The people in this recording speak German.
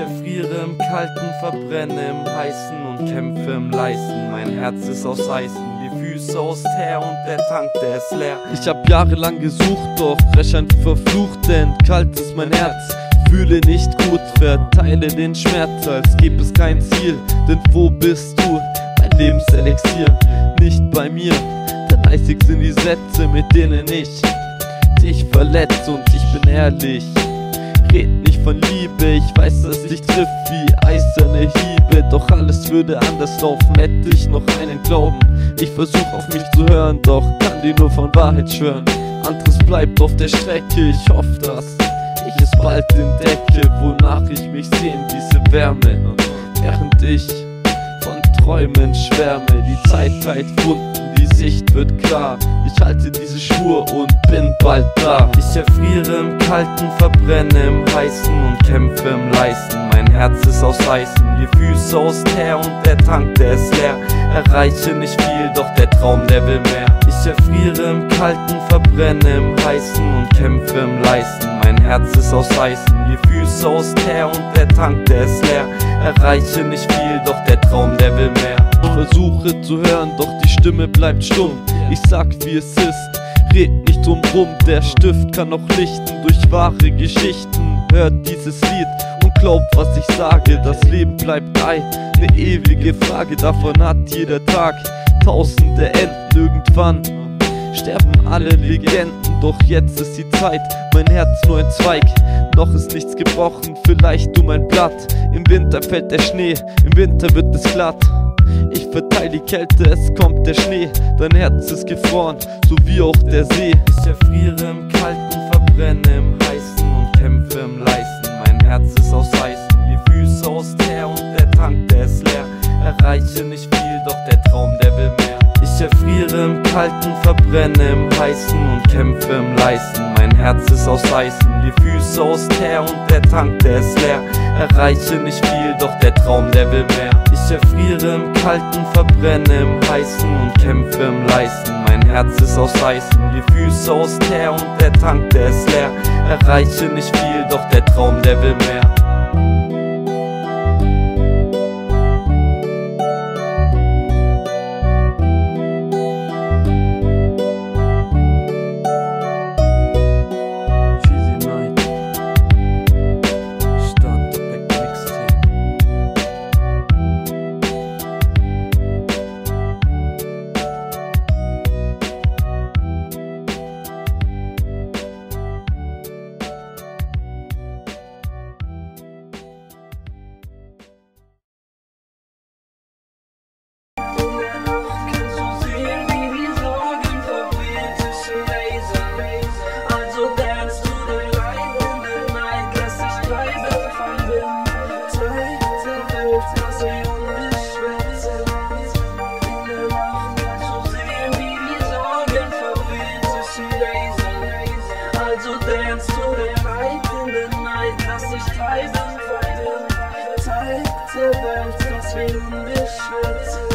erfriere im Kalten, verbrenne im Heißen und kämpfe im Leisten. Mein Herz ist aus Eisen, die Füße aus Teer und der Tank, der ist leer. Ich hab jahrelang gesucht, doch Frechern verflucht, denn kalt ist mein Herz. Fühle nicht gut, verteile den Schmerz, als gäbe es kein Ziel. Denn wo bist du? Mein Lebenselixier, nicht bei mir. Denn eisig sind die Sätze, mit denen ich dich verletzt und ich bin ehrlich. Red nicht von Liebe, ich weiß, dass dich trifft wie eiserne Hiebe. Doch alles würde anders laufen, hätte ich noch einen Glauben. Ich versuch auf mich zu hören, doch kann dir nur von Wahrheit schwören. Anderes bleibt auf der Strecke, ich hoffe, dass ich es bald entdecke, wonach ich mich sehne, diese Wärme. Während ich von Träumen schwärme, die Zeit heilt Wunden, die Sicht wird klar. Ich halte diese Schwur und bin bald da. Ich erfriere im Kalten, verbrenne im Heißen und kämpfe im Leisten. Mein Herz ist aus Eisen, die Füße aus Teer und der Tank, der ist leer. Erreiche nicht viel, doch der Traum, der will mehr. Ich erfriere im Kalten, verbrenne im Heißen und kämpfe im Leisten. Mein Herz ist aus Eisen, die Füße aus Teer und der Tank, der ist leer. Erreiche nicht viel, doch der Traum, der will mehr. Versuche zu hören, doch Stimme bleibt stumm. Ich sag wie es ist, red nicht drum rum. Der Stift kann noch lichten durch wahre Geschichten. Hört dieses Lied und glaubt, was ich sage. Das Leben bleibt ein, eine ewige Frage. Davon hat jeder Tag tausende Enden irgendwann. Sterben alle Legenden, doch jetzt ist die Zeit, mein Herz nur ein Zweig, noch ist nichts gebrochen, vielleicht du mein Blatt. Im Winter fällt der Schnee, im Winter wird es glatt. Ich verteile die Kälte, es kommt der Schnee, dein Herz ist gefroren, so wie auch der See. Ich erfriere im Kalten, verbrenne im Heißen und kämpfe im Leisten. Mein Herz ist aus Eisen, die Füße aus Teer und der Tank, der ist leer. Erreiche nicht viel, doch der Traum, der will mehr. Ich erfriere im Kalten, verbrenne im Heißen und kämpfe im Leisten. Mein Herz ist aus Eisen, die Füße aus Teer und der Tank, der ist leer. Erreiche nicht viel, doch der Traum, der will mehr. Ich erfriere im Kalten, verbrenne im Heißen und kämpfe im Leisten. Mein Herz ist aus Eisen, die Füße aus Teer und der Tank, der ist leer. Erreiche nicht viel, doch der Traum, der will mehr. dass ich frei bin von dem Teil der Welt, das wir unbeschwert sind.